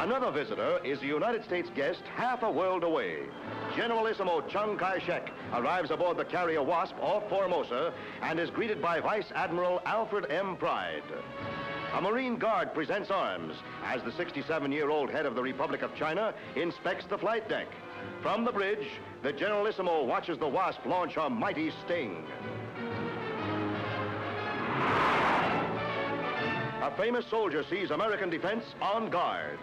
Another visitor is a United States guest half a world away. Generalissimo Chiang Kai-shek arrives aboard the carrier Wasp off Formosa and is greeted by Vice Admiral Alfred M. Pride. A Marine Guard presents arms as the 67-year-old head of the Republic of China inspects the flight deck. From the bridge, the Generalissimo watches the Wasp launch her mighty sting. A famous soldier sees American defense on guard.